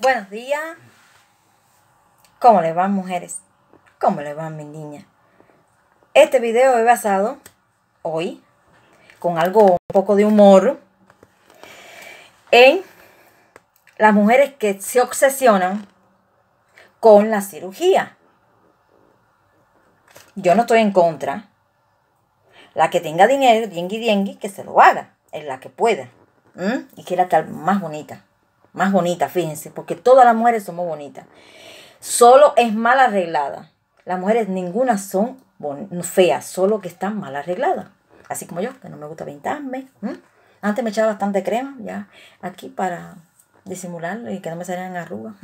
Buenos días. ¿Cómo les van, mujeres? ¿Cómo les van, mis niñas? Este video es basado hoy con algo un poco de humor en las mujeres que se obsesionan con la cirugía. Yo no estoy en contra. La que tenga dinero, diengi diengi, que se lo haga. Es la que pueda. Y quiera estar más bonita. Más bonita, fíjense. Porque todas las mujeres somos bonitas. Solo es mal arreglada. Las mujeres ninguna son feas, solo que están mal arregladas. Así como yo, que no me gusta pintarme. Antes me echaba bastante crema, ya aquí para disimularlo y que no me salieran arrugas.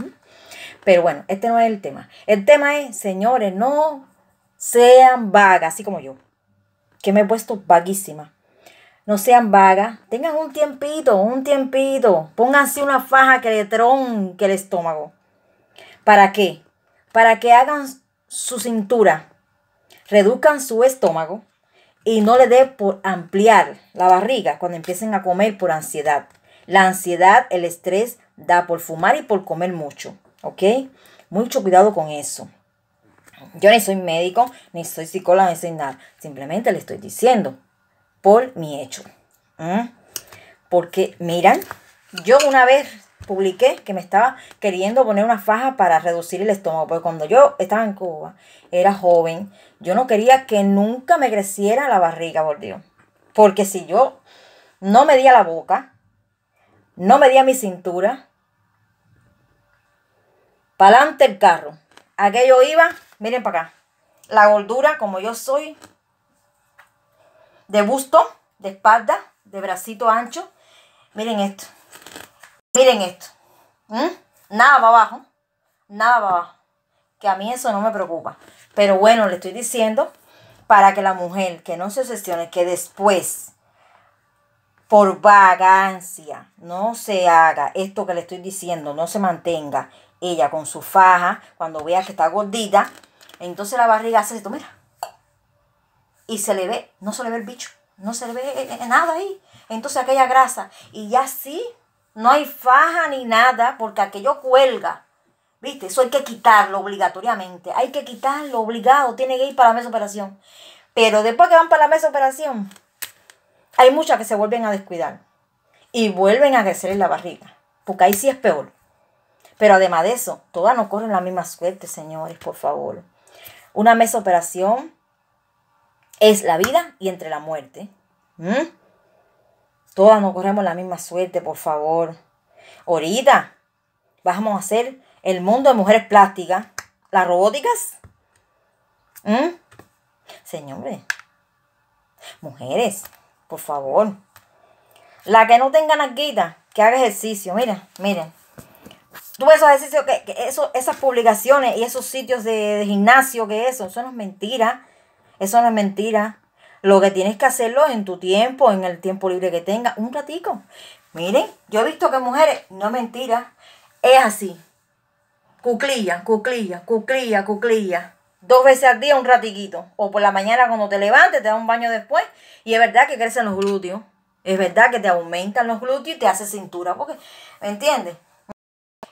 Pero bueno, este no es el tema. El tema es, señores, no sean vagas, así como yo, que me he puesto vaguísima. No sean vagas, tengan un tiempito, un tiempito. Pónganse una faja que le tronque el estómago. ¿Para qué? Para que hagan su cintura, reduzcan su estómago y no le dé por ampliar la barriga cuando empiecen a comer por ansiedad. La ansiedad, el estrés, da por fumar y por comer mucho. ¿Ok? Mucho cuidado con eso. Yo ni soy médico, ni soy psicóloga, ni soy nada. Simplemente le estoy diciendo por mi hecho. Porque, miran, yo una vez publiqué que me estaba queriendo poner una faja para reducir el estómago, porque cuando yo estaba en Cuba, era joven, yo no quería que nunca me creciera la barriga, por Dios. Porque si yo no me medía la boca, no me medía mi cintura, para adelante el carro. Aquello iba, miren para acá, la gordura como yo soy, de busto, de espalda, de bracito ancho. Miren esto. Miren esto. ¿Mm? Nada para abajo. Nada para abajo. Que a mí eso no me preocupa. Pero bueno, le estoy diciendo para que la mujer que no se obsesione, que después, por vagancia, no se haga esto que le estoy diciendo, no se mantenga ella con su faja, cuando vea que está gordita, entonces la barriga hace esto, mira. Y se le ve, no se le ve el bicho, no se le ve nada ahí. Entonces aquella grasa, y ya sí, no hay faja ni nada, porque aquello cuelga. ¿Viste? Eso hay que quitarlo obligatoriamente. Hay que quitarlo obligado. Tiene que ir para la mesa operación. Pero después que van para la mesa operación, hay muchas que se vuelven a descuidar. Y vuelven a crecer en la barriga. Porque ahí sí es peor. Pero además de eso, todas no corren la misma suerte, señores, por favor. Una mesa operación es la vida y entre la muerte. Todas no corremos la misma suerte, por favor. Ahorita vamos a hacer el mundo de mujeres plásticas. Las robóticas. ¿Mm? Señores. Mujeres, por favor. La que no tenga narguita, que haga ejercicio. Mira, miren. Tú esos ejercicios, que, eso, esas publicaciones y esos sitios de, de gimnasio, que eso, eso no es mentira. Eso no es mentira. Lo que tienes que hacerlo en tu tiempo, en el tiempo libre que tengas, un ratico. Miren, yo he visto que mujeres, no mentira, es así. Cuclilla, cuclilla, cuclilla, cuclilla. Dos veces al día un ratiquito. O por la mañana cuando te levantes, te da un baño después. Y es verdad que crecen los glúteos. Es verdad que te aumentan los glúteos y te hace cintura. Porque, ¿me entiendes?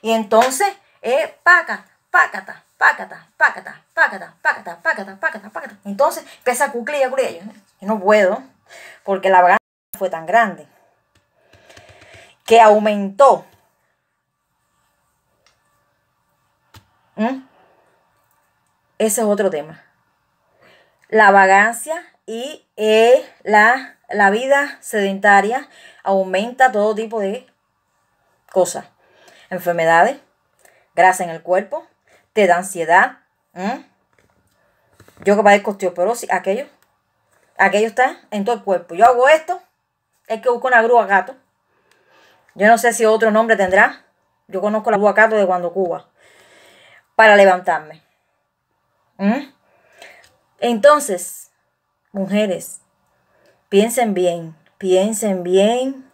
Y entonces, es paca, pácata, pácata, pácata, pácata, pácata, pácata, pácata, pácata. Entonces empieza a cuclilla, cuclilla. Yo, yo no puedo, porque la vagancia fue tan grande que aumentó. ¿Mm? Ese es otro tema. La vagancia y eh, la, la vida sedentaria aumenta todo tipo de cosas. Enfermedades, grasa en el cuerpo, te da ansiedad. Yo que padezco osteoporosis, aquello, aquello está en todo el cuerpo. Yo hago esto, es que busco una grúa gato. Yo no sé si otro nombre tendrá. Yo conozco la grúa gato de cuando Cuba. Para levantarme. Entonces, mujeres, piensen bien, piensen bien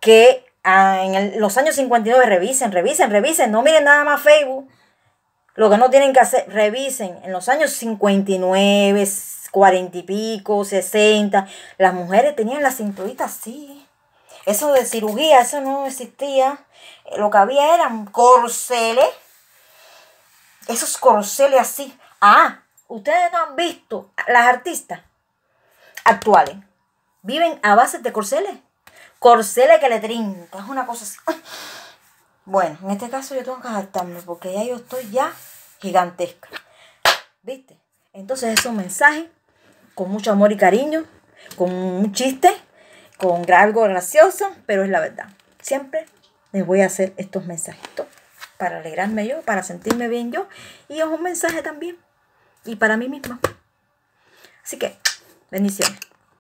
que ah, en los años 59 revisen, revisen, revisen. No miren nada más Facebook lo que no tienen que hacer, revisen, en los años 59, 40 y pico, 60, las mujeres tenían la cinturita así. Eso de cirugía, eso no existía. Lo que había eran corceles. Esos corceles así. Ah, ustedes no han visto las artistas actuales. Viven a base de corceles. Corceles que le trinca. Es una cosa así. Bueno, en este caso yo tengo que adaptarme porque ya yo estoy ya gigantesca. ¿Viste? Entonces es un mensaje con mucho amor y cariño, con un chiste, con algo gracioso, pero es la verdad. Siempre les voy a hacer estos mensajitos para alegrarme yo, para sentirme bien yo, y es un mensaje también, y para mí misma. Así que, bendiciones.